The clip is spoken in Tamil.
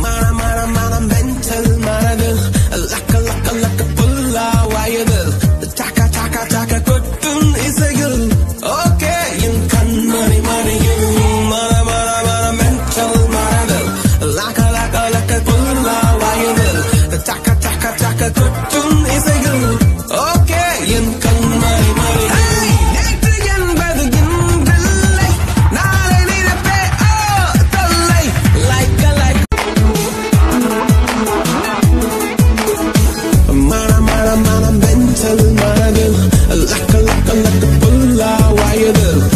மன மன மன மென்டல் மனது லக்க லக்க லக்க புல்லா வயது சாக்கா சாக்கா சாக்கா கொட்டும் இசைகள் ஓகே என் கண்மணி மணியில் மன மன மன மென்டல் மனது லக்க லக்க லக்க புல்லா வயது சாக்கா சாக்கா சாக்கா கொட்டும் இசைகள் up like a bulla. Why you?